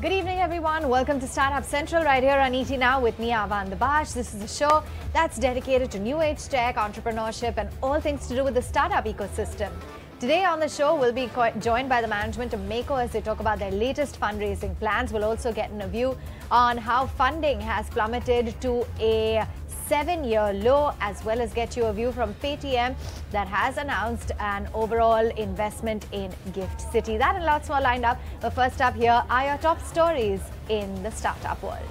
Good evening, everyone. Welcome to Startup Central right here on ET Now with me, Avan Dabash. This is a show that's dedicated to new age tech, entrepreneurship, and all things to do with the startup ecosystem. Today on the show, we'll be joined by the management of Makeo as they talk about their latest fundraising plans. We'll also get a view on how funding has plummeted to a seven-year low, as well as get you a view from Paytm that has announced an overall investment in Gift City. That and lots more lined up. But first up here are your top stories in the startup world.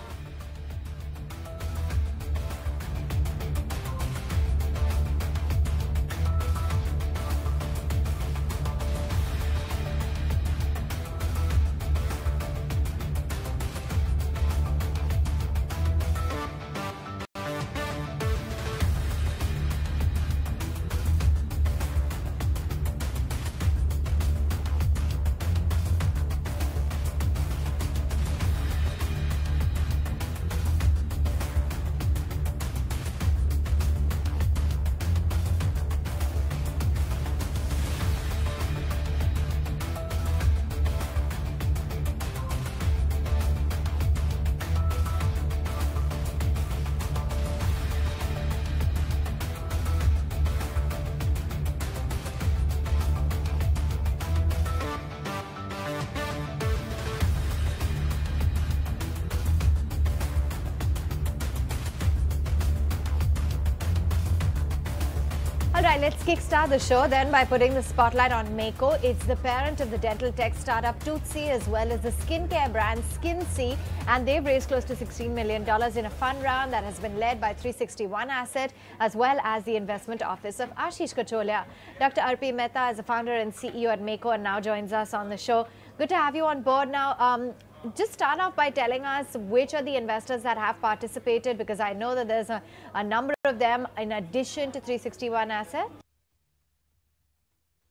Let's kickstart the show then by putting the spotlight on Makeo. It's the parent of the dental tech startup Toothsi as well as the skincare brand Skinnsi. And they've raised close to $16 million in a fund round that has been led by 360 ONE Asset as well as the investment office of Ashish Kacholia. Dr. Arpi Mehta is the founder and CEO at Makeo and now joins us on the show. Good to have you on board now. Um, just start off by telling us which are the investors that have participated because I know that there's a, a number of them in addition to 360 ONE Asset.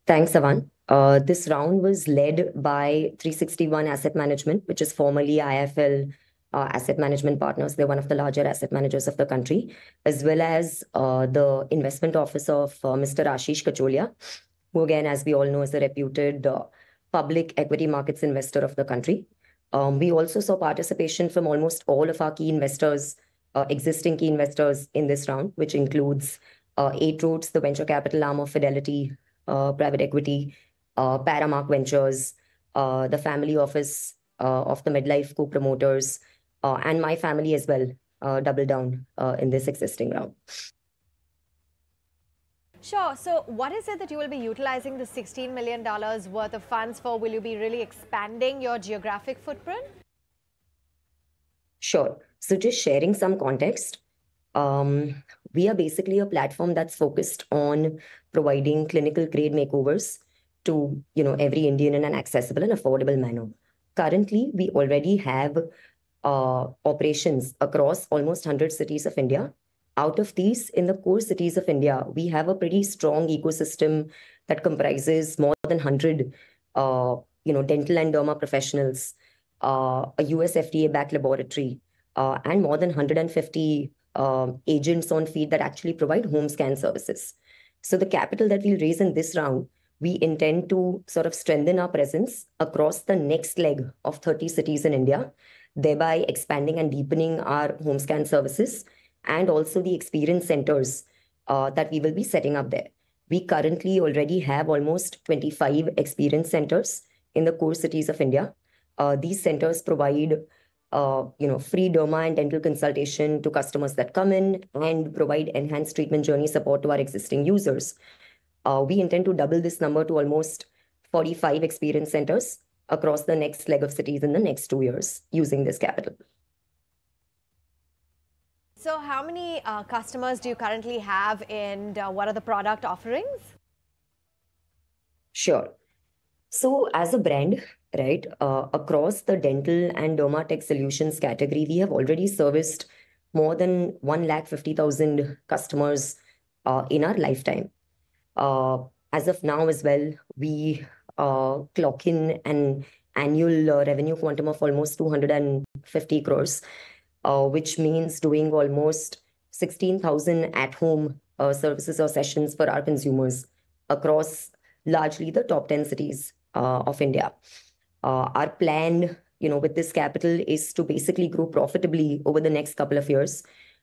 Thanks, Avan. Uh, this round was led by 360 ONE Asset Management, which is formerly IIFL uh, Asset Management Partners. They're one of the larger asset managers of the country, as well as uh, the investment office of uh, Mr. Ashish Kacholia, who again, as we all know, is a reputed uh, public equity markets investor of the country. Um, we also saw participation from almost all of our key investors, uh, existing key investors in this round, which includes uh, Eight Roads, the venture capital arm of Fidelity uh, Private Equity, Paramark Ventures, the family office of the Midlife co-promoters, and my family as well, double down in this existing round. Sure. So, what is it that you will be utilizing the $16 million worth of funds for? Will you be really expanding your geographic footprint? Sure. So, just sharing some context, um, we are basically a platform that's focused on providing clinical grade makeovers to you know every Indian in an accessible and affordable manner. Currently, we already have uh, operations across almost 100 cities of India out of these, in the core cities of India, we have a pretty strong ecosystem that comprises more than 100 uh, you know, dental and derma professionals, uh, a US FDA-backed laboratory, uh, and more than 150 um, agents on feed that actually provide home scan services. So the capital that we'll raise in this round, we intend to sort of strengthen our presence across the next leg of 30 cities in India, thereby expanding and deepening our home scan services and also the experience centers uh, that we will be setting up there. We currently already have almost 25 experience centers in the core cities of India. Uh, these centers provide uh, you know, free derma and dental consultation to customers that come in and provide enhanced treatment journey support to our existing users. Uh, we intend to double this number to almost 45 experience centers across the next leg of cities in the next two years using this capital. So, how many uh, customers do you currently have, and uh, what are the product offerings? Sure. So, as a brand, right, uh, across the dental and dermatech solutions category, we have already serviced more than 1,50,000 customers uh, in our lifetime. Uh, as of now, as well, we uh, clock in an annual revenue quantum of almost 250 crores uh, which means doing almost 16,000 at home uh, services or sessions for our consumers across largely the top 10 cities uh, of India. Uh, our plan you know, with this capital is to basically grow profitably over the next couple of years.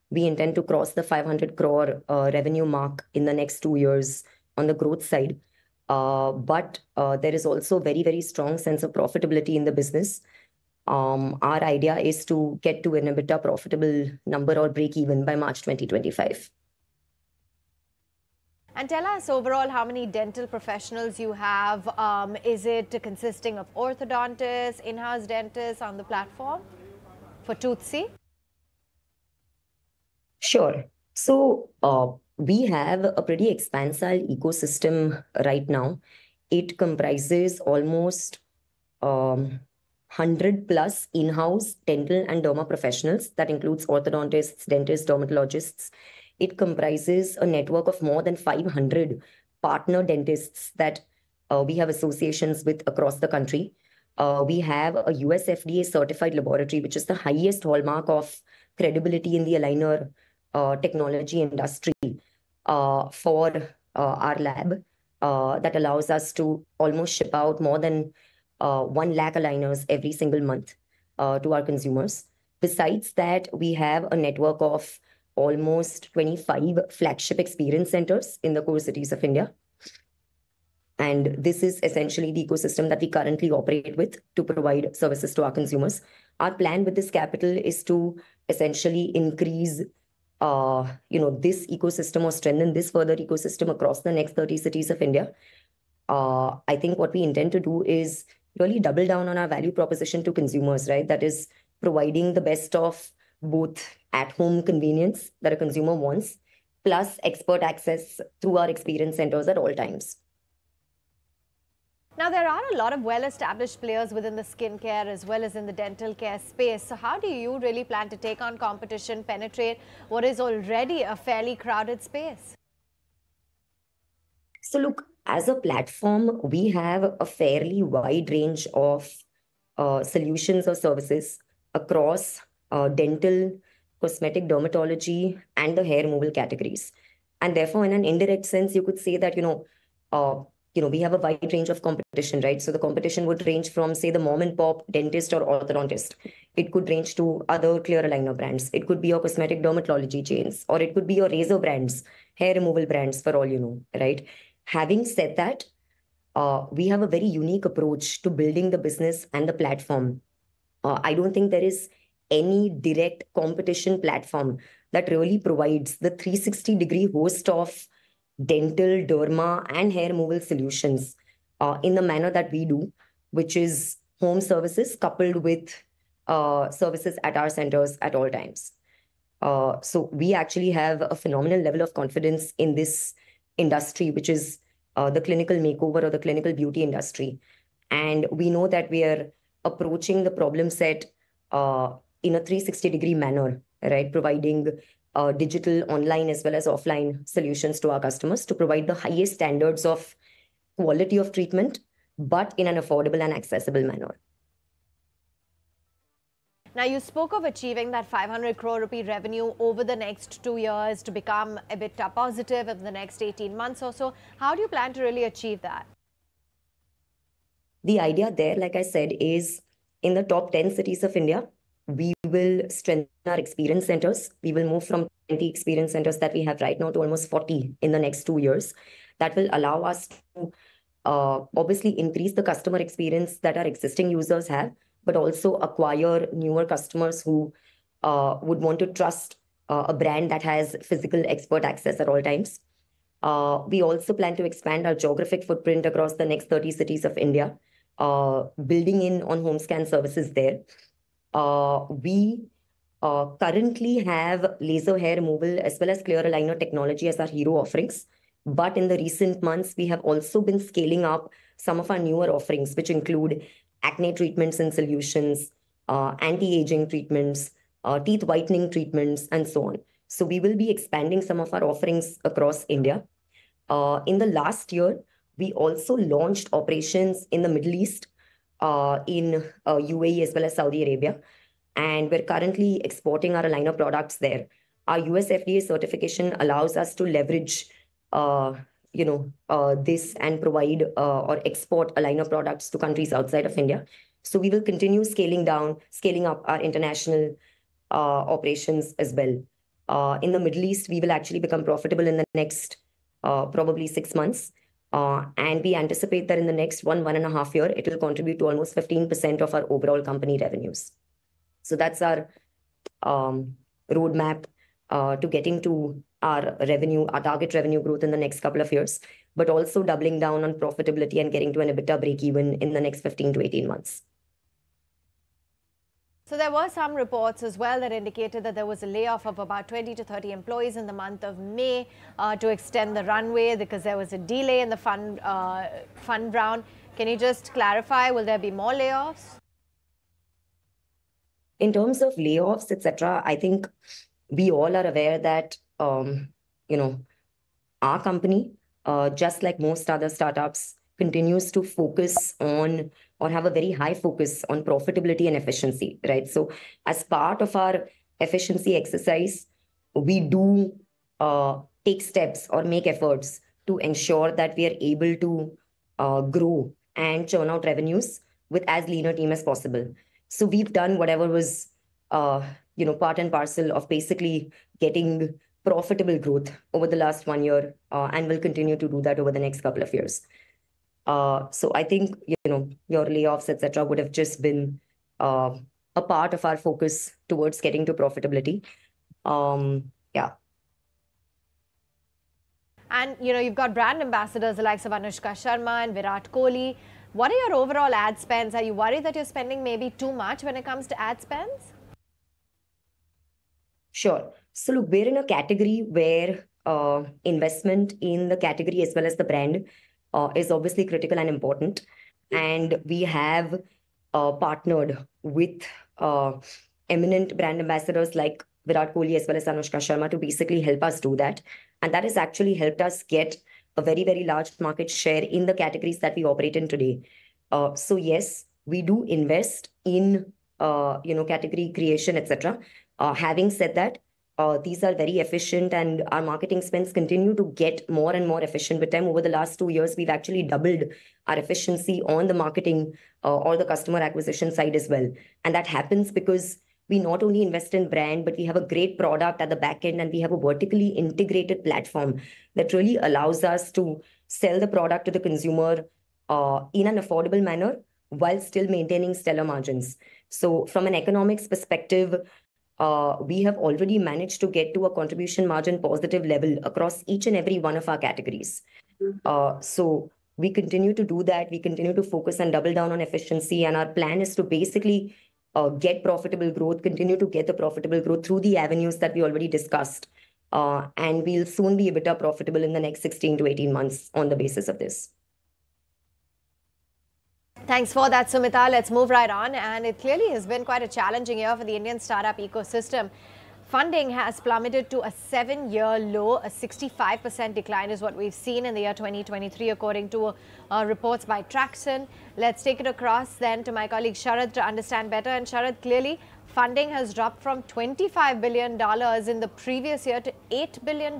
We intend to cross the 500 crore revenue mark in the next two years on the growth side. But there is also very, very strong sense of profitability in the business. Um, our idea is to get to an EBITDA profitable number or break even by March 2025. Tell us overall how many dental professionals you have. Um, is it consisting of orthodontists, in-house dentists on the platform for Toothsi? Sure. So, uh, we have a pretty expansive ecosystem right now. It comprises almost um, 100+ in-house dental and derma professionals. That includes orthodontists, dentists, dermatologists. It comprises a network of more than 500 partner dentists that uh, we have associations with across the country. Uh, we have a U.S. FDA-certified laboratory, which is the highest hallmark of credibility in the aligner uh, technology industry, for our lab, that allows us to almost ship out more than Uh, 100,000 aligners every single month uh, to our consumers. Besides that, we have a network of almost 25 flagship experience centers in the core cities of India. And this is essentially the ecosystem that we currently operate with to provide services to our consumers. Our plan with this capital is to essentially increase, uh, you know, this ecosystem or strengthen this further ecosystem across the next 30 cities of India. I think what we intend to do is really double down on our value proposition to consumers, right? That is providing the best of both at-home convenience that a consumer wants, plus expert access through our experience centers at all times. Now, there are a lot of well-established players within the skincare as well as in the dental care space. So how do you really plan to take on competition, penetrate what is already a fairly crowded space? So look, as a platform, we have a fairly wide range of uh, solutions or services across uh, dental, cosmetic, dermatology, and the hair removal categories. And therefore, in an indirect sense, you could say that, you know, uh, you know, we have a wide range of competition, right? So the competition would range from, say, the mom-and-pop dentist or orthodontist. It could range to other clear aligner brands. It could be your cosmetic dermatology chains, or it could be your razor brands, hair removal brands, for all you know, right? Having said that, uh, we have a very unique approach to building the business and the platform. Uh, I don't think there is any direct competition platform that really provides the 360-degree host of dental, derma, and hair removal solutions, uh, in the manner that we do, which is home services coupled with services at our centers at all times. So we actually have a phenomenal level of confidence in this industry, which is uh, the clinical makeover or the clinical beauty industry. And we know that we are approaching the problem set uh, in a 360-degree manner, right? Providing uh, digital, online, as well as offline solutions to our customers to provide the highest standards of quality of treatment, but in an affordable and accessible manner. Now, you spoke of achieving that 500 crore rupee revenue over the next two years to become EBITDA positive in the next 18 months or so. How do you plan to really achieve that? The idea there, like I said, is in the top 10 cities of India, we will strengthen our experience centers. We will move from 20 experience centers that we have right now to almost 40 in the next two years. That will allow us to, uh, obviously increase the customer experience that our existing users have, but also acquire newer customers who uh, would want to trust uh, a brand that has physical expert access at all times. Uh, we also plan to expand our geographic footprint across the next 30 cities of India, building in on home scan services there. We currently have laser hair removal as well as clear aligner technology as our hero offerings. But in the recent months, we have also been scaling up some of our newer offerings, which include acne treatments and solutions, uh, anti-aging treatments, uh, teeth whitening treatments, and so on. So we will be expanding some of our offerings across India. Uh, in the last year, we also launched operations in the Middle East, in UAE as well as Saudi Arabia. And we're currently exporting our aligner products there. Our U.S. FDA certification allows us to leverage, you know, uh, this and provide, uh, or export a line of products to countries outside of India. So we will continue scaling down, scaling up our international uh, operations as well. In the Middle East, we will actually become profitable in the next probably six months. And we anticipate that in the next one, one and a half year, it will contribute to almost 15% of our overall company revenues. So that's our um, roadmap to getting to our revenue, our target revenue growth in the next couple of years, but also doubling down on profitability and getting to an EBITDA break-even in the next 15-18 months. So there were some reports as well that indicated that there was a layoff of about 20 to 30 employees in the month of May uh, to extend the runway because there was a delay in the fund uh, fund round. Can you just clarify, will there be more layoffs? In terms of layoffs, et cetera, I think we all are aware that, Um, you know, our company, uh, just like most other startups, continues to focus on or have a very high focus on profitability and efficiency, right? So as part of our efficiency exercise, we do uh, take steps or make efforts to ensure that we are able to uh, grow and churn out revenues with as lean a team as possible. So we've done whatever was, you know, part and parcel of basically getting profitable growth over the last one year, uh, and we'll continue to do that over the next couple of years. Uh, so I think, you know, your layoffs, et cetera, would have just been uh, a part of our focus towards getting to profitability. Um, yeah. And you know, you've got brand ambassadors, the likes of Anushka Sharma and Virat Kohli. What are your overall ad spends? Are you worried that you're spending maybe too much when it comes to ad spends? Sure. So look, we're in a category where uh, investment in the category as well as the brand uh, is obviously critical and important. And we have uh, partnered with eminent brand ambassadors like Virat Kohli as well as Anushka Sharma to basically help us do that. And that has actually helped us get a very, very large market share in the categories that we operate in today. So yes, we do invest in, you know, category creation, etc. Having said that, Uh, these are very efficient and our marketing spends continue to get more and more efficient with them. Over the last two years, we've actually doubled our efficiency on the marketing uh, or the customer acquisition side as well. And that happens because we not only invest in brand, but we have a great product at the back end and we have a vertically integrated platform that really allows us to sell the product to the consumer uh, in an affordable manner while still maintaining stellar margins. So from an economics perspective, Uh, we have already managed to get to a contribution margin positive level across each and every one of our categories. Mm-hmm. Uh, so we continue to do that. We continue to focus and double down on efficiency. And our plan is to basically uh, get profitable growth, continue to get the profitable growth through the avenues that we already discussed. And we'll soon be EBITDA profitable in the next 16-18 months on the basis of this. Thanks for that, Sumita. Let's move right on. And it clearly has been quite a challenging year for the Indian startup ecosystem. Funding has plummeted to a seven-year low. A 65% decline is what we've seen in the year 2023, according to uh, reports by Tracxn. Let's take it across then to my colleague Sharad to understand better. And Sharad, clearly funding has dropped from $25 billion in the previous year to $8 billion,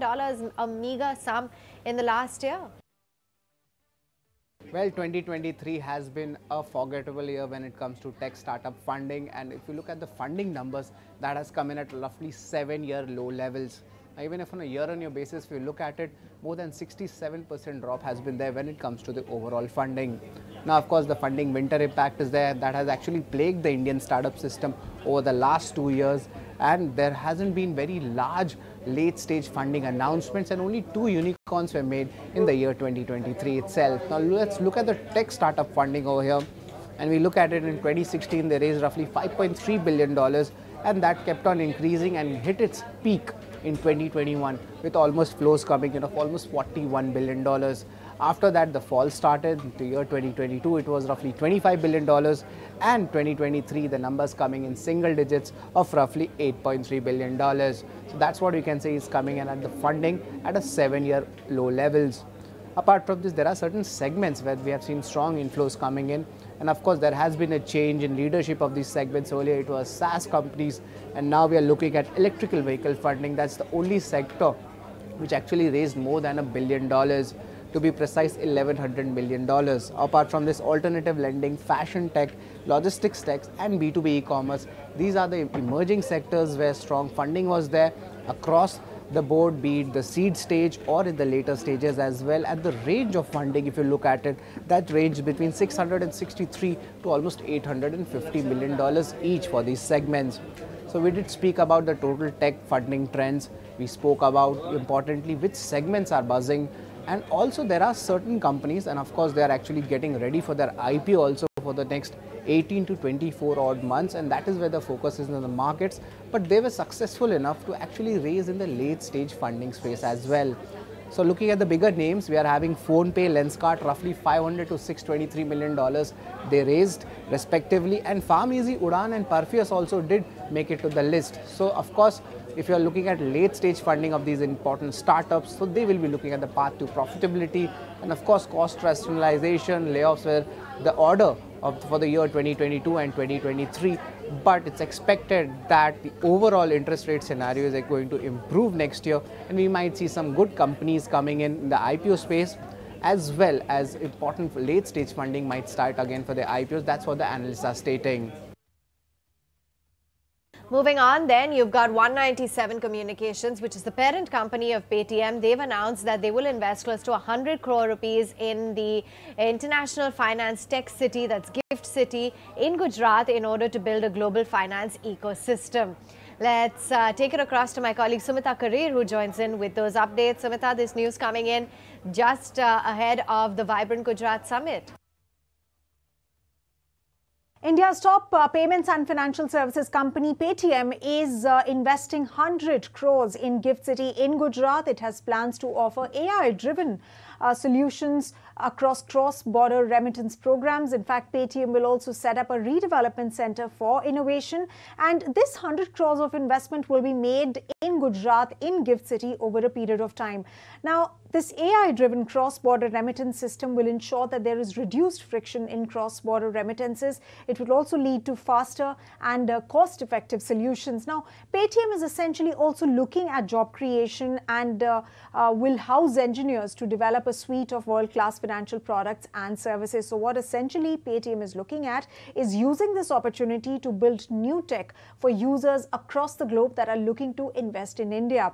a meager sum in the last year. Well, 2023 has been a forgettable year when it comes to tech startup funding. And if you look at the funding numbers, that has come in at roughly seven-year low levels. Even if on a year-on-year basis, if you look at it, more than 67% drop has been there when it comes to the overall funding. Now, of course, the funding winter impact is there. That has actually plagued the Indian startup system over the last two years. And there hasn't been very large late-stage funding announcements, and only two unicorns were made in the year 2023 itself. Now, let's look at the tech startup funding over here. And we look at it in 2016, they raised roughly $5.3 billion, and that kept on increasing and hit its peak in 2021 with almost flows coming in of almost $41 billion. After that, the fall started. The year 2022, it was roughly $25 billion. And 2023, the numbers coming in single digits of roughly $8.3 billion. So that's what we can say is coming in at the funding at a seven-year low levels. Apart from this, there are certain segments where we have seen strong inflows coming in. And of course, there has been a change in leadership of these segments. Earlier, it was SaaS companies. And now we are looking at electrical vehicle funding. That's the only sector which actually raised more than a $1 billion. To be precise $1,100 million. Apart from this, alternative lending, fashion tech, logistics tech, and B2B e-commerce, these are the emerging sectors where strong funding was there across the board, be it the seed stage or in the later stages as well. And the range of funding, if you look at it, that range between 663 to almost 850 million dollars each for these segments. So we did speak about the total tech funding trends. We spoke about importantly which segments are buzzing. And also there are certain companies and of course they are actually getting ready for their IPO also for the next 18 to 24 odd months and that is where the focus is in the markets but they were successful enough to actually raise in the late stage funding space as well. So looking at the bigger names, we are having PhonePe, Lenskart, roughly 500 to 623 million dollars they raised respectively, and PharmEasy, Udaan, and Perfios also did make it to the list. So of course, if you are looking at late stage funding of these important startups, so they will be looking at the path to profitability, and of course, cost rationalization, layoffs were the order of, for the year 2022 and 2023 but it's expected that the overall interest rate scenario is going to improve next year and we might see some good companies coming in, in the IPO space as well as important late stage funding might start again for the IPOs. That's what the analysts are stating. Moving on, then you've got One 97 Communications, which is the parent company of Paytm. They've announced that they will invest close to 100 crore rupees in the international finance tech city, that's Gift City, in Gujarat, in order to build a global finance ecosystem. Let's uh, take it across to my colleague Sumita Karir, who joins in with those updates. Sumita, this news coming in just uh, ahead of the Vibrant Gujarat Summit. India's top uh, payments and financial services company Paytm is uh, investing 100 crores in Gift City in Gujarat. It has plans to offer AI-driven uh, solutions across cross-border remittance programs. In fact, Paytm will also set up a redevelopment center for innovation. And this 100 crores of investment will be made in Gujarat, in Gift City over a period of time. Now, this AI-driven cross-border remittance system will ensure that there is reduced friction in cross-border remittances. It will also lead to faster and uh, cost-effective solutions. Now, Paytm is essentially also looking at job creation and uh, uh, will house engineers to develop a suite of world-class financial products and services. So what essentially Paytm is looking at is using this opportunity to build new tech for users across the globe that are looking to invest in India.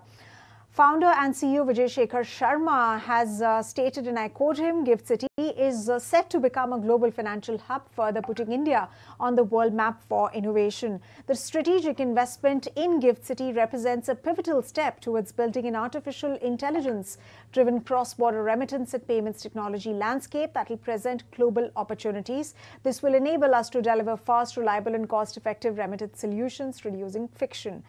Founder and CEO Vijay Shekhar Sharma has uh, stated, and I quote him, Gift City is uh, set to become a global financial hub, further putting India on the world map for innovation. The strategic investment in Gift City represents a pivotal step towards building an artificial intelligence-driven cross-border remittance and payments technology landscape that will present global opportunities. This will enable us to deliver fast, reliable and cost-effective remittance solutions, reducing friction.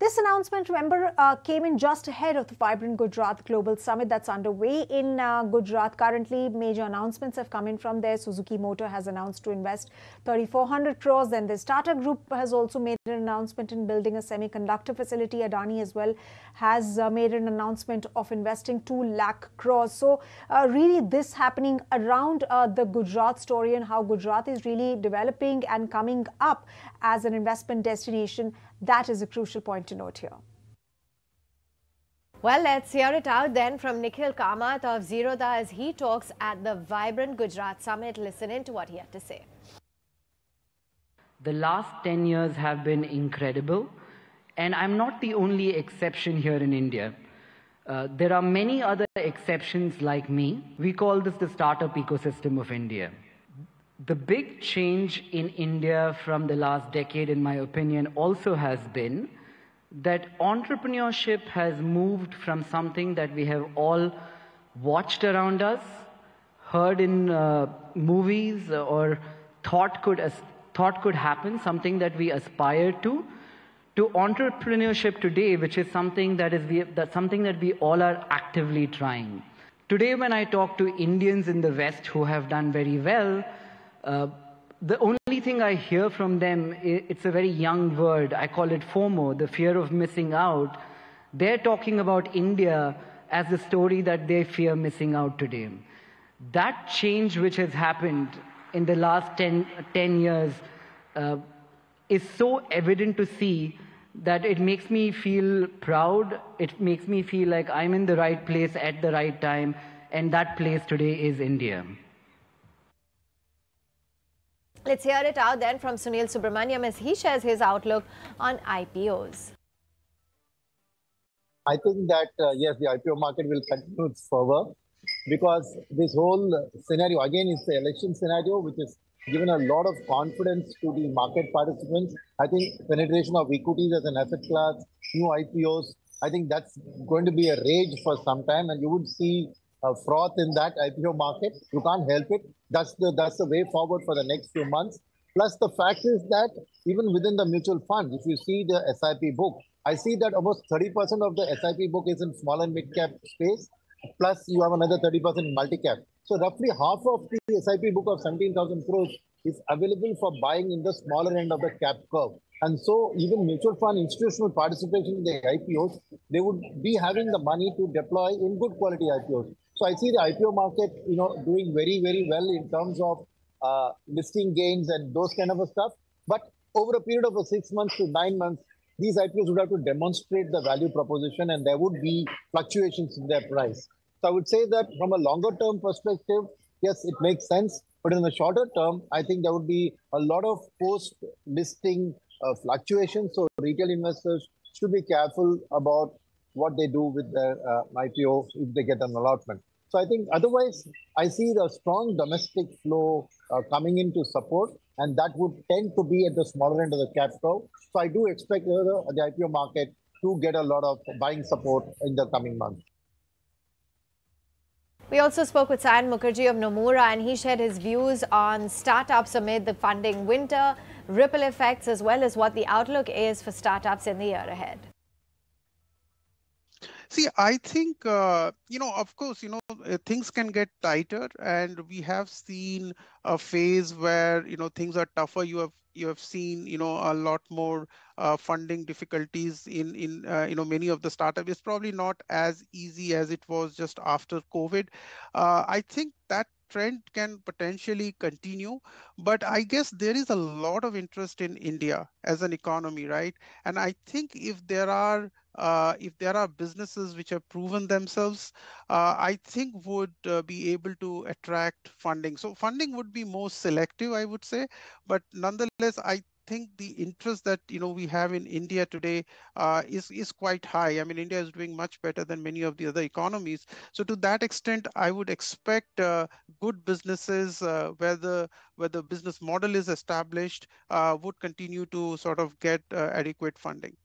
This announcement, remember, uh, came in just ahead of the Vibrant Gujarat Global Summit that's underway in uh, Gujarat. Currently, major announcements have come in from there. Suzuki Motor has announced to invest 3,400 crores. Then the Tata Group has also made an announcement in building a semiconductor facility. Adani as well has uh, made an announcement of investing 2 lakh crores. So, uh, really, this happening around uh, the Gujarat story and how Gujarat is really developing and coming up as an investment destination that is a crucial point to note here. Well, let's hear it out then from Nikhil Kamath of Zerodha as he talks at the Vibrant Gujarat Summit. Listen in to what he had to say. The last 10 years have been incredible, and I'm not the only exception here in India. Uh, there are many other exceptions like me. We call this the startup ecosystem of India. The big change in India from the last decade, in my opinion, also has been that entrepreneurship has moved from something that we have all watched around us, heard in uh, movies, or thought could, as- thought could happen, something that we aspire to, to entrepreneurship today, which is something that is we, that something that we all are actively trying. Today, when I talk to Indians in the West who have done very well, uh, the only thing I hear from them, it's a very young word. I call it FOMO, the fear of missing out. They're talking about India as the story that they fear missing out today. That change which has happened in the last 10, 10 years uh, is so evident to see that it makes me feel proud. It makes me feel like I'm in the right place at the right time. and that place today is India. Let's hear it out then from Sunil Subramaniam as he shares his outlook on IPOs. I think that, uh, yes, the IPO market will continue fervor because this whole scenario, again, is the election scenario, which is given a lot of confidence to the market participants. I think penetration of equities as an asset class, new IPOs, I think that's going to be a rage for some time, and you would see a froth in that IPO market. You can't help it. That's the that's the way forward for the next few months. Plus, the fact is that even within the mutual fund, if you see the SIP book, I see that almost 30% of the SIP book is in small and mid cap space. Plus, you have another 30% in multi cap. So, roughly half of the SIP book of 17,000 crores is available for buying in the smaller end of the cap curve. And so even mutual fund institutional participation in the IPOs, they would be having the money to deploy in good quality IPOs. So I see the IPO market, you know, doing very, very well in terms of uh, listing gains and those kind of stuff. But over a period of a six months to nine months, these IPOs would have to demonstrate the value proposition and there would be fluctuations in their price. So I would say that from a longer term perspective, yes, it makes sense. But in the shorter term, I think there would be a lot of post listing uh, fluctuations. So retail investors should be careful about what they do with their uh, IPO if they get an allotment. So I think otherwise, I see the strong domestic flow uh, coming into support, and that would tend to be at the smaller end of the cap curve. So I do expect the, the IPO market to get a lot of buying support in the coming months. We also spoke with Saion Mukherjee of Nomura and he shared his views on startups amid the funding winter, ripple effects, as well as what the outlook is for startups in the year ahead. See, I think, uh, you know, of course, you know, uh, things can get tighter and we have seen a phase where, you know, things are tougher. You have you have seen you know a lot more uh, funding difficulties in in uh, you know many of the startups it's probably not as easy as it was just after covid uh, i think that trend can potentially continue. But I guess there is a lot of interest in India as an economy, right? And I think if there are uh, if there are businesses which have proven themselves, uh, I think would uh, be able to attract funding. So funding would be more selective, I would say. But nonetheless, I think the interest that you know we have in India today uh, is is quite high. I mean, India is doing much better than many of the other economies. So to that extent, I would expect uh, good businesses uh, where the where the business model is established uh, would continue to sort of get uh, adequate funding.